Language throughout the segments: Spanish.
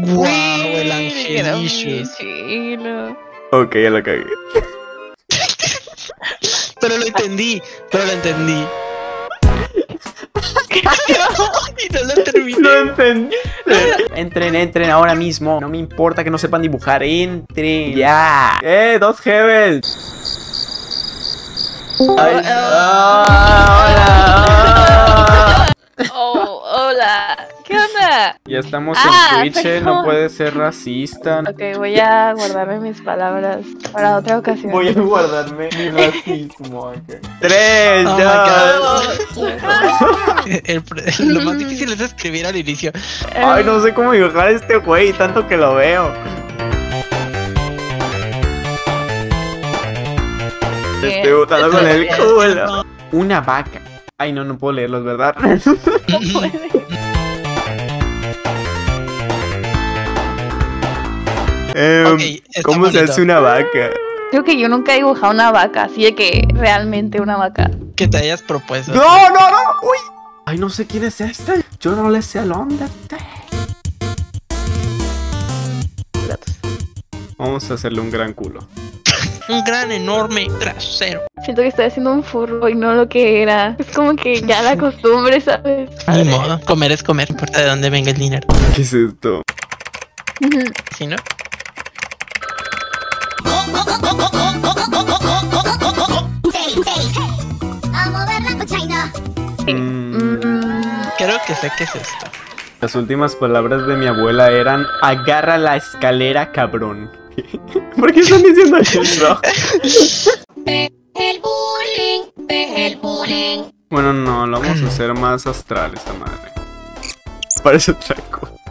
Wow, el angelillo. Ok, ya la cagué. Pero lo entendí, pero lo entendí. y no lo terminé. No entendí. Entren, entren ahora mismo. No me importa que no sepan dibujar. Entren. Ya. Eh, dos Hebels. Ay, ah, hola. Ya estamos Ah, en Twitch, eh, no perdón. puede ser racista. Ok, voy a guardarme mis palabras para otra ocasión. Voy a guardarme mi racismo. ok. Tres, Oh dos. El- el- lo más difícil es escribir al inicio. Ay, no sé cómo dibujar a este güey, tanto que lo veo. Bien. Estoy botando con el culo. Una vaca. Ay, no, no puedo leerlos, ¿verdad? no puede. Em, ¿Cómo se hace una vaca? Creo que yo nunca he dibujado una vaca, así de que realmente una vaca. Que te hayas propuesto. ¡No, no, no! ¡Uy! Ay, no sé quién es este. Yo no le sé al. Gatos. Vamos a hacerle un gran culo. Un gran, enorme trasero. Siento que estoy haciendo un furro y no lo que era. Es como que ya la costumbre, ¿sabes? Ni modo. Comer es comer, no importa de dónde venga el dinero. ¿Qué es esto? ¿Sí, no? Creo que sé qué es esto. las últimas palabras de mi abuela eran agarra la escalera, cabrón. ¿Por qué están diciendo eso? El bullying, el bullying. Bueno, no, lo vamos a hacer más astral esta madre. Parece otra cosa.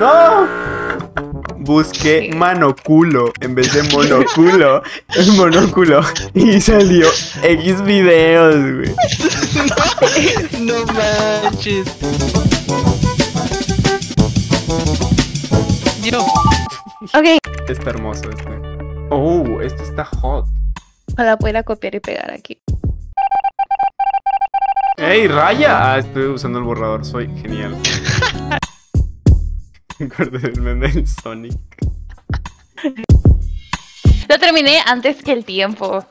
¡No! Busqué manoculo en vez de monoculo. El monóculo. Y salió X videos, güey. No manches. Yo. ok, Está hermoso este. Oh, este está hot. para poder copiar y pegar aquí. ¡Ey, raya! Ah, estoy usando el borrador, soy genial. Me acordé del meme del Sonic. Lo terminé antes que el tiempo.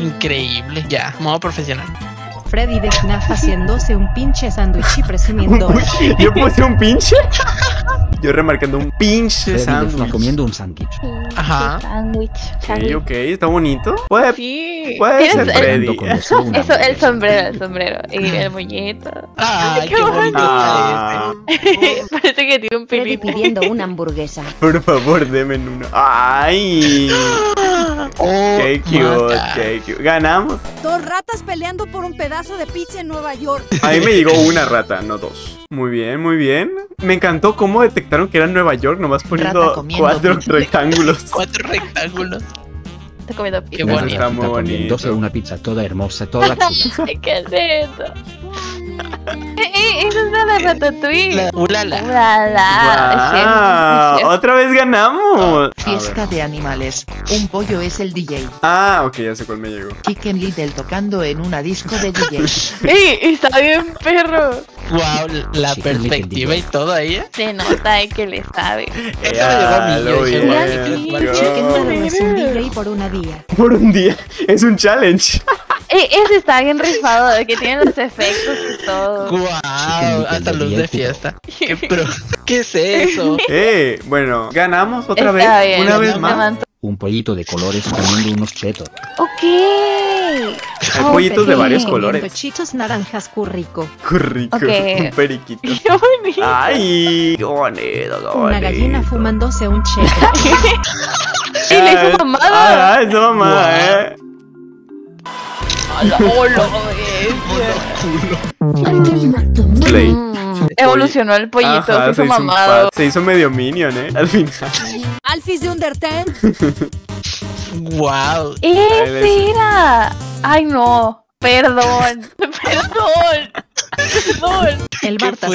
Increíble. Ya, modo profesional. Freddy de FNAF haciéndose un pinche sándwich y presumiendo. Uy, yo puse un pinche. Yo remarcando un pinche sándwich. comiendo un sándwich. Ajá. Sándwich. Sándwich. ok, está bonito. Puede, Sí. puede ser el- Freddy. Una Eso, el sombrero, el sombrero. Y el moñito. Ay, qué qué bonito Ah, Parece que tiene un pelito. pidiendo una hamburguesa. por favor, denme uno. ¡Ay! Oh, ¡Qué cute! ¡Qué cute! Ganamos. Dos ratas peleando por un pedazo de pizza en Nueva York. A mí me llegó una rata, no dos. Muy bien, muy bien. Me encantó cómo detectaron que era Nueva York, nomás poniendo cuatro pizza. rectángulos. Cuatro rectángulos. Está comiendo Qué pizza. Una bonito. Está muy gatita comiéndose bonito. una pizza toda hermosa, toda chula. ¿Qué es eso? Eh, eh, Eso de la ratatouille. La, ulala. Ulala. ¡Otra vez ganamos! Fiesta de animales. Un pollo es el DJ. Ah, ok, ya sé cuál me llegó. Chicken Little tocando en una disco de DJ. ¡Ey! Está bien, perro. Wow, la Sí, perspectiva y todo ahí. ¿eh? Se nota ahí que le sabe. Esto me llegó a mí. Yo dije, Halloween, "Guau, sí, qué let's Chicken. Little es un DJ por una día. Por un día. Es un challenge. Eh, ese está bien rifado, de que tiene los efectos y todo. Guau, hasta luz de fiesta. ¿Qué, pero, ¿Qué es eso? Eh, bueno, ganamos otra Está vez. bien, Una vez más. Un pollito de colores comiendo unos chetos. Ok. Hay Oh, pollitos de varios colores. chitos naranjas currico. Qué rico. Ok. Un periquito. Qué bonito. Ay, qué bonito, qué Una gallina bonito. fumándose un cheto. Y le hizo mamada. Ah, eso mamada, eh. Play. Evolucionó el pollito, Ajá, se hizo mamado. pa- se hizo medio minion, eh. Al final. Alfis de Undertale. Wow. ¡Ese era! ¡Ay, no! Perdón, perdón, perdón. El ¿Qué Barta.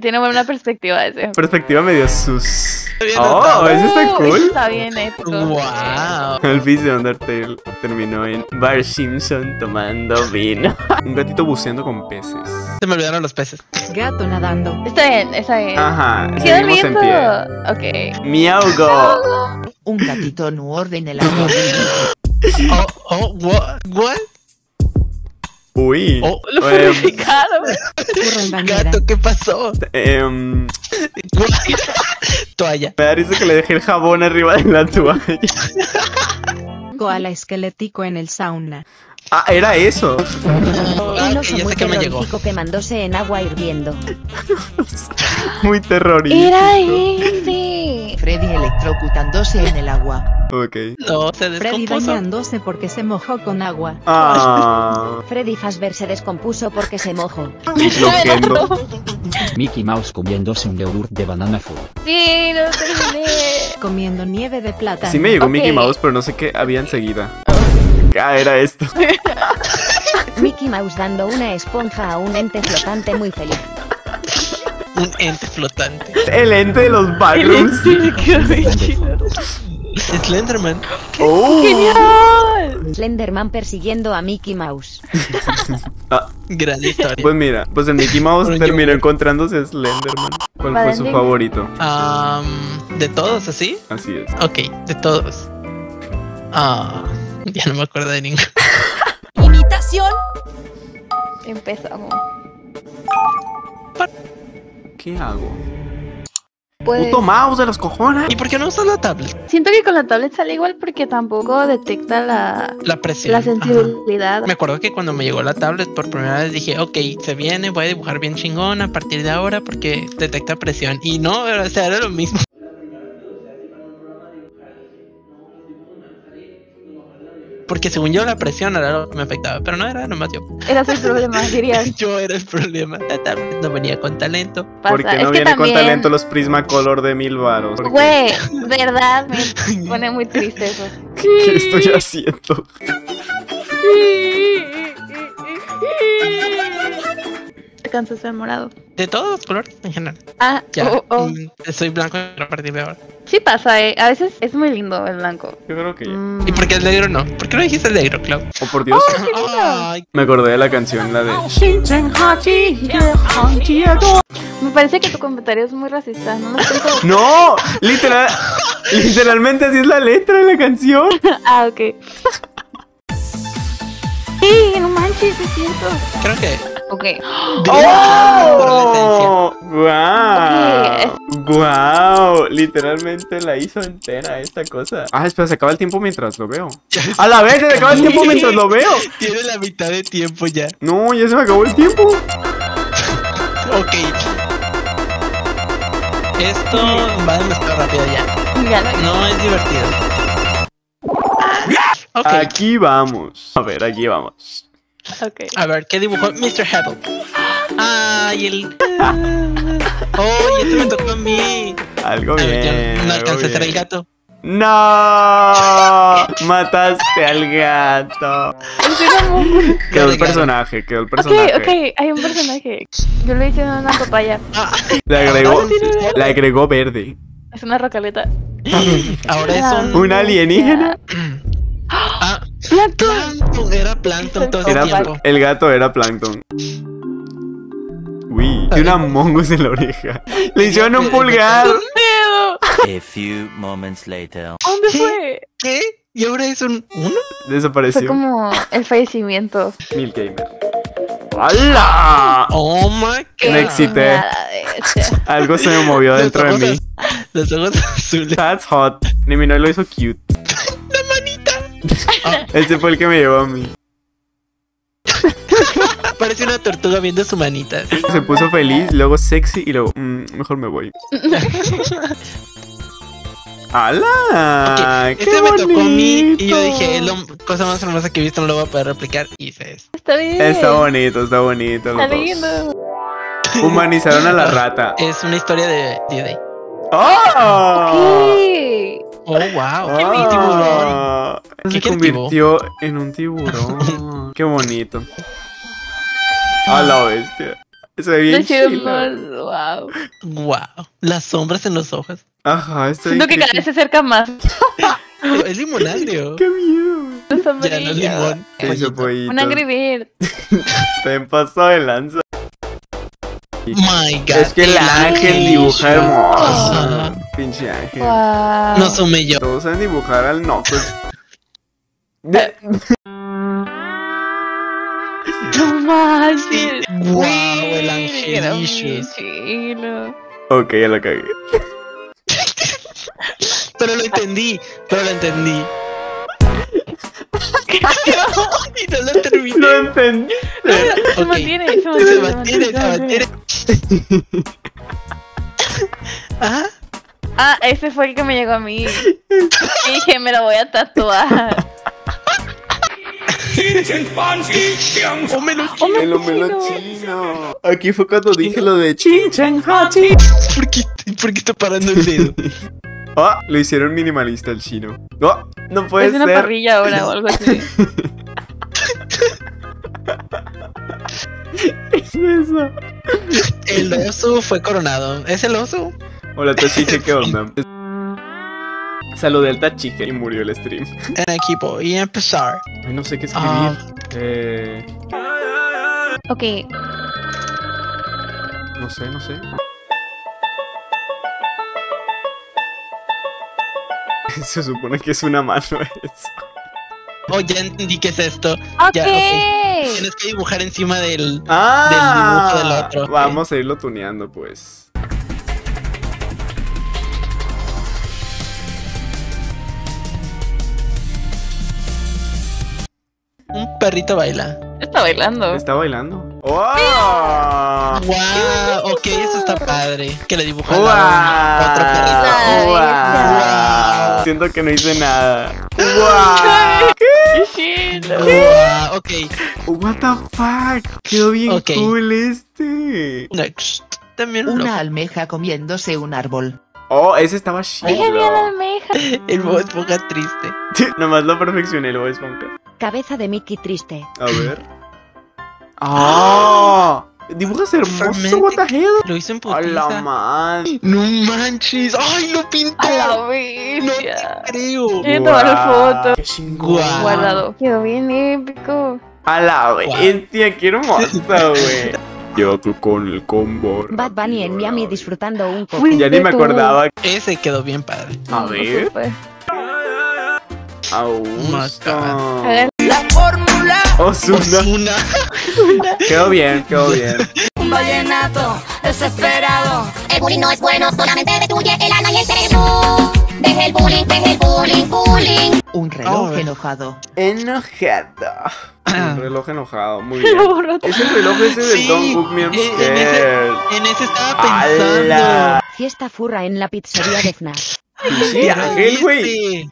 Tiene buena perspectiva ese. Perspectiva medio sus. Oh, ese está cool. Está bien épico. Wow. El piso de Undertale terminó en Bar Simpson tomando vino. Un gatito buceando con peces. Se me olvidaron los peces. Gato nadando. Está bien, está bien. Ajá, en pie. Ok. Miaugo. Un gatito no orden el agua. Oh, oh, what? What? Uy. Oh, Lo Em, purificaron. En bañera. Gato, ¿qué pasó? em, What? Toalla. me da risa que le dejé el jabón arriba de la toalla. Koala esquelético en el sauna. Ah, era eso. Que me llegó. quemándose en agua hirviendo. Muy terrorífico. Era ese. Freddy electrocutándose en el agua. Ok. No, se Freddy bañándose porque se mojó con agua. Ah. Freddy Fazbear se descompuso porque se mojó. Mickey Mouse comiéndose un yogurt de banana full. Sí, lo terminé. Comiendo nieve de plata. Sí me llegó. Mickey Mouse, pero no sé qué había enseguida. Ah, era esto. Mickey Mouse dando una esponja a un ente flotante muy feliz. Un ente flotante. El ente de los backrooms. Slenderman. Oh. ¡Genial! Slenderman persiguiendo a Mickey Mouse. Ah, Gran historia. pues mira, pues el Mickey Mouse yo- terminó encontrándose a Slenderman. ¿Cuál fue su favorito? Am, ¿De todos así? Así es. Ok, de todos. Ah, ya no me acuerdo de ninguno. Imitación. Empezamos. ¿Qué hago? Pues Puto mouse de los cojones. ¿Y por qué no usas la tablet? siento que con la tablet sale igual porque tampoco detecta la, La presión. la Ajá. sensibilidad. Me acuerdo que cuando me llegó la tablet por primera vez dije, ok, se viene, voy a dibujar bien chingón a partir de ahora porque detecta presión. Y no, o sea, era lo mismo. Porque según yo la presión era lo que me afectaba, pero no era nomás yo. Eras el problema, dirías. Yo era el problema. No venía con talento. Pasa. ¿Por qué es no que viene con también, talento los Prismacolor de mil varos? Güey, verdad, me pone muy triste eso. ¿Qué estoy haciendo? Te cansaste del morado. De todos los colores en general. Ah, Ya. oh, oh. Soy blanco a partir de ahora. Sí pasa, eh. A veces es muy lindo el blanco. Yo creo que ya. Mm. ¿Y por qué el negro no? ¿Por qué no dijiste el negro, Clau? Oh, por Dios. Ay, Me acordé de la canción, la de. Me parece que tu comentario es muy racista. No lo siento. ¡No! Literal, literalmente así es la letra de la canción. ah, ok. Sí, no manches, es cierto. creo que. Ok. ¡Oh! ¡Guau! ¡Guau! Literalmente la hizo entera esta cosa. Ah, espera, se acaba el tiempo mientras lo veo. ¡A la vez! ¡Se acaba el tiempo mientras lo veo! Tiene la mitad de tiempo ya. No, ya se me acabó el tiempo. Ok. Esto va demasiado rápido ya. Ya lo No es divertido. Ok. Aquí vamos. A ver, aquí vamos. Ok. A ver, ¿qué dibujó Mr. Hebel? Ay, el. Oh, y este me tocó a mí. Algo A ver, bien. yo no alcancé a ser el gato. ¡No! Mataste al gato. Quedó el personaje, quedó el Ok, personaje. ok, hay un personaje. Yo lo hice en una papaya. Ah, Le agregó, Entonces, le agregó verde. Es una rocaleta. ahora es un. ¿Un alienígena? Ah, Plancton. Plankton. Era Plankton todo Era, el tiempo. el gato era Plankton. Uy, tiene una mongus en la oreja. Le hicieron un pulgar. ¡Miedo! A few moments later. ¿Dónde fue? ¿Qué? ¿Y ahora es un uno? Fue Desapareció. como el fallecimiento. Mil gamer. ¡Hala! Oh my god. Me excité. Algo se me movió dentro de mí. Los ojos azules. That's hot. Niminoy lo hizo cute. Manita. Ese fue el que me llevó a mí. Parece una tortuga viendo su manita. Se puso feliz, luego sexy y luego, mm, mejor me voy. ¡Hala! Este ¡Qué me tocó a mí y yo dije, es la cosa más hermosa que he visto, no lo voy a poder replicar. Y hice eso. Está bien. Está bonito, está bonito. Está lindo. Humanizaron a la rata. Es una historia de D-Day. ¡Oh! Oh, wow. ¡Oh! Qué tiburón. Se convirtió en un tiburón. Qué bonito. A la bestia. Se ve bien chila. Wow. Wow. Las sombras en los ojos. Ajá, estoy. Siento que cada vez se acerca más. Es limonario. ¡Qué miedo! Los Ya no es limón. Un Angry Bird. Te pasó de lanza. My God. Es que el ángel dibuja hermoso. Pinche ángel. Wow. Nos humilló. Todos saben dibujar al Knuckles. Manches. Wow, el chilo. ok, ya lo cagué. Pero lo entendí. Pero lo entendí. y no lo terminé. Lo entendí. Se mantiene, se Se mantiene. mantiene, se mantiene. Ah, Ah, ese fue el que me llegó a mí. Y dije, me lo voy a tatuar. Oh, me lo El homelo chino. Aquí fue cuando dije lo de Chin Hachi. ¿Por qué, ¿Por qué está parando el dedo? Ah, lo hicieron minimalista el chino. No, no puede es una ser. parrilla ahora o algo así. ¿Qué es eso? El oso fue coronado. ¿Es el oso? Hola, Tachije, ¿qué onda? Saludé al Tachije y murió el stream. En equipo. Y empezar. Ay, no sé qué escribir. Ah. Eh, Ok, no sé, no sé. Se supone que es una mano eso. Oh, ya entendí qué es esto. ok. Ya, ok. Tienes que dibujar encima del. Ah, Del dibujo del otro, ok. Vamos a irlo tuneando, pues. Un perrito baila. Está bailando. Está bailando. ¡Oh! Wow, ok, eso está padre. Que le dibujan ¡Wow! a otro perrito. ¡Wow! Siento que no hice nada. ¡Wow! Qué chido. Wow, ok. What the fuck? Quedó bien cool este. Next. También un Una loco. almeja comiéndose un árbol. Oh, ese estaba chido. La almeja. El Bob Esponja triste. Nomás lo perfeccioné, voy a esponja. Cabeza de Mickey triste. A ver. ¡Ah! Dibujas hermoso, what the hell. Lo hizo en A la putiza. man. No manches. ¡Ay, lo pintó! A la No bestia. te creo. Quiero tomar foto. Qué chingón. Guardado. Quedó bien épico. A la bestia, qué hermosa, güey. Yo tú con el combo. Bad Bunny en Miami disfrutando un coco. Uy, Ya ni me acordaba. Ese quedó bien padre. A ver. Augusto. Hagan- Osuna. Osuna. Quedó bien, quedó bien. Un vallenato desesperado. El bullying no es bueno, solamente destruye el alma y el cerebro. Deje el bullying, deje el bullying, bullying. Un reloj Oh. enojado. Enojado. Un reloj enojado, muy bien. borró. Es el reloj ese de Sí, Don't Book Me en, ese, en ese estaba pensando. Fiesta furra en la pizzería de FNAF. Sí, Ángel, güey.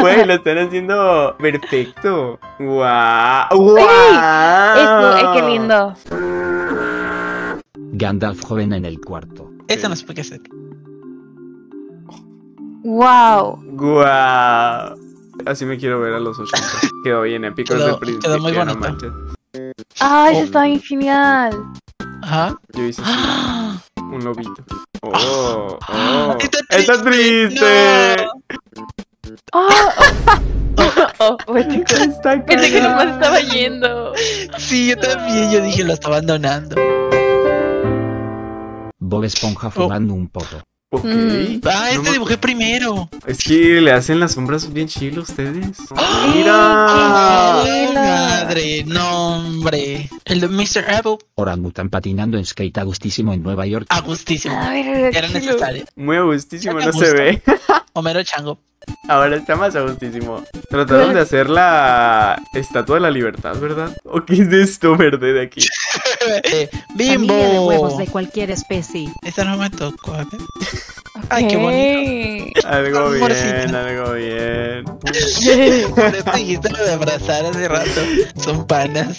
Güey, lo están haciendo perfecto. ¡Guau! ¡Guau! Esto, eh, qué lindo. Gandalf joven en el cuarto. Esa no sé por qué hacer. Wow. ¡Guau! Así me quiero ver a los 80. Quedó bien épico desde el principio. quedó muy no bonito. manches. Ay, eso está bien genial. Ajá. Yo hice así, un lobito. ¡Oh! ¡Oh! está ¡Está triste! Oh, oh, oh, Está Pensé que nomás estaba yendo. Sí, yo también. Yo dije, lo está abandonando. Bob Esponja fumando un poto. Ok. Mm. Ah, No este me dibujé primero. Es que le hacen las sombras bien chido a ustedes. ¡Ay, ¡Mira! madre! No, hombre. El de Mr. Apple. Orangutan patinando en skate a gustísimo en Nueva York. A gustísimo. A ver, Era chilo. necesario. Muy agustísimo, no se ve. Homero Chango. Ahora está más agustísimo. Trataron de hacer la estatua de la libertad, ¿verdad? ¿O qué es esto verde de aquí? Eh, Familia de huevos ¡Bimbo! de cualquier especie. Esa no me tocó. ver. Ay, qué bonito. Algo Amorcito. bien, algo bien. Por eso dijiste lo de abrazar hace rato. Son panas.